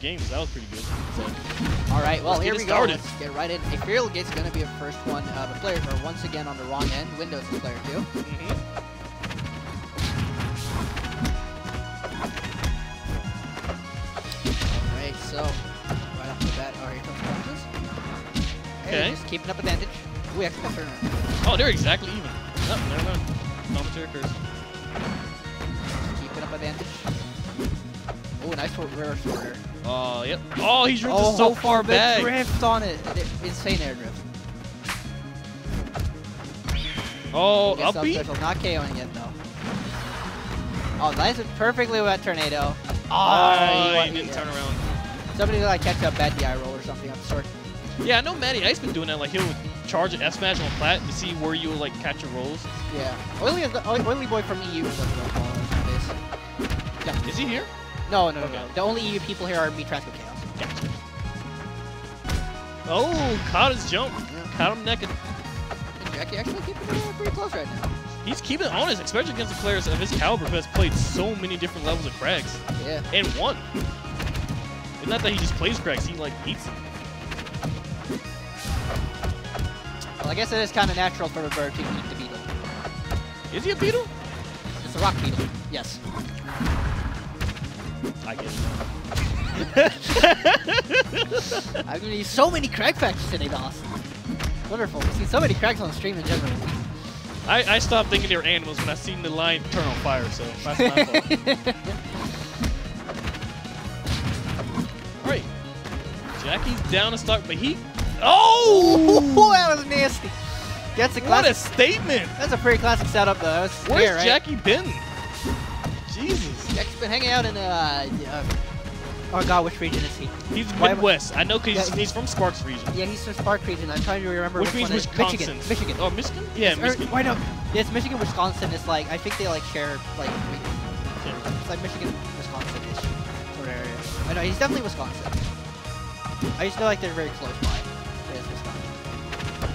games. That was pretty good. So, All right, well, here we it go. Let's get right in. Aethereal Gates going to be a first one. Uh, the players are once again on the wrong end. Windows is player two. mhm. All right, so right off the bat, oh, here comes Francis. Hey, Okay. just keeping up advantage. Ooh, extra turnaround. Oh, they're exactly even. Oh, never mind. Commentary curse. Keeping up advantage. Ooh, nice for reverse order. Oh, yep. Oh, he drifted oh, so far back. drift on it. Insane air drift. Oh, Gets up upbeat? not KOing it though. Oh, nice and perfectly with that tornado. Oh, oh you he didn't turn around. Somebody like catch a bad DI roll or something of the sort. Yeah, I know Matty Ice been doing that. Like, he'll charge an F smash on plat to see where you'll, like, catch your rolls. Yeah. Oily, is the, Oily boy from EU is what we'll call him nowadays. Is he here? No, no, no, Okay. no. The only EU people here are me, Transco Chaos. Gotcha. Oh, caught his jump. Yeah. Caught him naked. And Jackie actually keeping it pretty close right now. He's keeping it honest, especially against the players of his caliber who has played so many different levels of Kraggs Yeah. and won. It's not that he just plays Kraggs, he like eats them. Well, I guess it is kind of natural for a bird to eat the beetle. Is he a beetle? It's a rock beetle. Yes. I guess. I'm gonna use so many Kragg facts today, Dawson. Wonderful. We've seen so many Kraggs on the stream in general. I, I stopped thinking they were animals when I seen the line turn on fire, so that's my fault. Alright. Jackie's down to stock, but he. Oh, Oh! that was nasty. That's a what a classic. statement! That's a pretty classic setup, though. That was Where's here, right? Jackie been? Jesus. Jackie's been hanging out in uh, uh oh god, which region is he? He's Why am I- Midwest. I know because Yeah, he's, he's from Sparks region. Yeah, he's from Spark region. I'm trying to remember Which which, means one it is. Wisconsin. Michigan. Michigan. Oh, Michigan? Yeah, Or- Michigan. Why no? Yeah, it's Michigan, Wisconsin. It's like I think they like share like region. It's like Michigan, Wisconsin ish sort of area. I know he's definitely Wisconsin. I just know like they're very close by. But it's Wisconsin.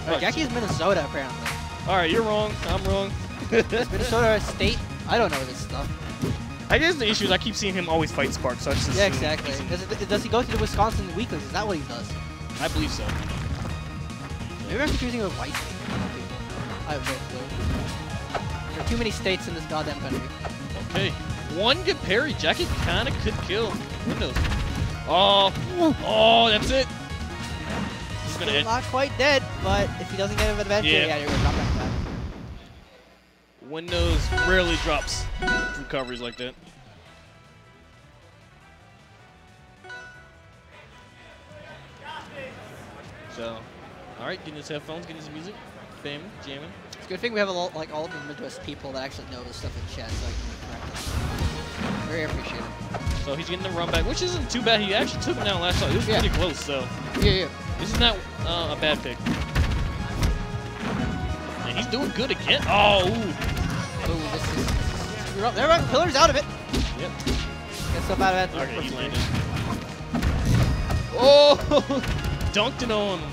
Uh, Right. Jackie's Minnesota apparently. All right, you're wrong. I'm wrong. Is Minnesota a state? I don't know this stuff. I guess the issue is I keep seeing him always fight Sparks, so I just Yeah, exactly. Does, it, does he go to the Wisconsin weeklies? Is that what he does? I believe so. Maybe I'm confusing with white. I have no clue. There are too many states in this goddamn country. Okay. One good parry. Jackie kind of could kill Windows. Oh, oh, that's it. He's gonna Still not quite dead, but if he doesn't get an adventure, Yeah. yeah, you're gonna drop that. Windows rarely drops recoveries like that. So, all right, getting his headphones, getting his music, family, jamming. It's a good thing we have a lot, like all of the Midwest people that actually know this stuff in chat, so I can us. Very appreciated. So he's getting the run back, which isn't too bad. He actually took him down last time. It was Yeah. pretty close, so Yeah, yeah. this is not uh, a bad pick. And he's doing good again. Oh, ooh. Ooh, this is. You're up there, right? Pillar's out of it. Yep. Get stuff out of that. Okay, he landed. Oh, dunked it on him.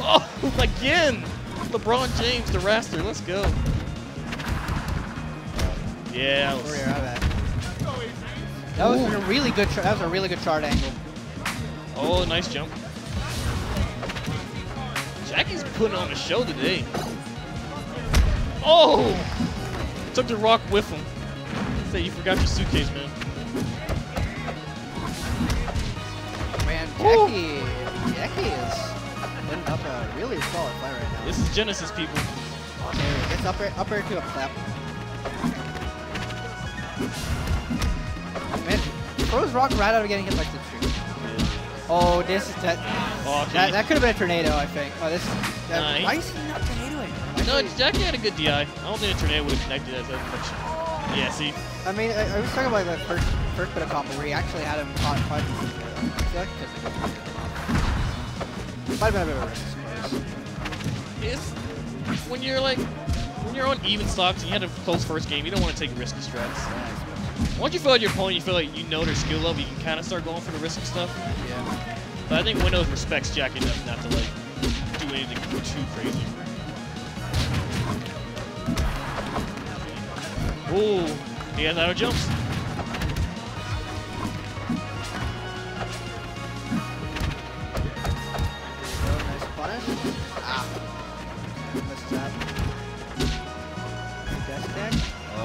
Oh, again. LeBron James, the Wrastor. Let's go. Yeah, that was-. That was a really good. That was a really good chart angle. Oh, nice jump. Jackie's putting on a show today. Oh! Took the rock with him. Say you forgot your suitcase, man. Man. Jackie, Jackie is putting up a really solid fight right now. This is Genesis, people. Okay, gets up air, up air to a clap. Man, throws rock right out of getting hit by the. Oh, this is that. Oh. That, that could have been a tornado, I think. Oh, this. That, he- why is he not tornadoing? No, Actually, Jackie had a good DI. I don't think a tornado would have connected as much. Yeah, see? I mean, I, I was talking about the first first bit of combo where he actually had him caught five pieces together. I feel like it could've been a Might have been a bit of a risk, I suppose. It's when you're like when you're on even stocks and you had a close first game, you don't want to take risky strats. Once you feel like your opponent, you feel like you know their skill level, you can kind of start going for the risky stuff. Yeah. But I think Windows respects Jack enough not to like do anything too crazy. Ooh, he has auto jumps. Ah.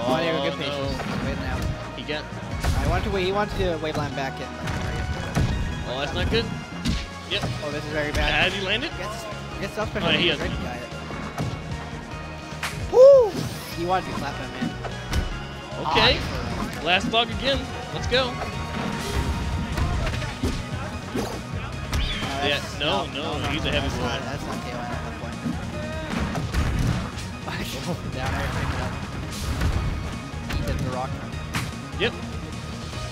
Oh, there we go, good patience. No. He wanted to wait. He wanted to waveland back in. Oh, that's not good. Yep. oh, this is very bad. Has he landed? Gets, gets up Oh, he has-. Woo! He wanted to clap him in. Okay. Ah, Last dog again. Let's go. Uh, Yeah, that's- no, no, he's a heavy boy. That's not KO at that point. Down air, pick it up. He hit the rock. Yep.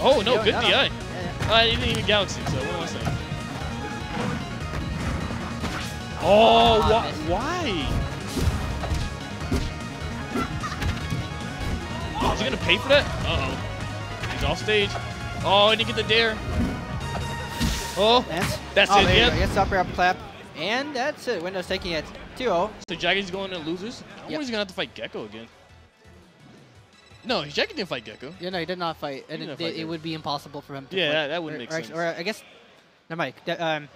Oh, no, good. DI. Yeah, yeah. I didn't even galaxy, so what am I saying? Oh, Ah, wh- why? Is he gonna pay for that? Uh oh. He's off stage. Oh, and he get the dare. Oh, Lance. That's oh, it, yep. go. Gets up up clap. And that's it. Windows taking it 2-0. so Jackie's going to losers. I wonder Yep. he's gonna have to fight Gecko again. No, Jackie didn't fight Gecko. Yeah, no, he did not fight. He And it, fight it, would be impossible for him to Yeah, fight. that- that wouldn't or, make or, sense. Or I guess, never mind. The, um,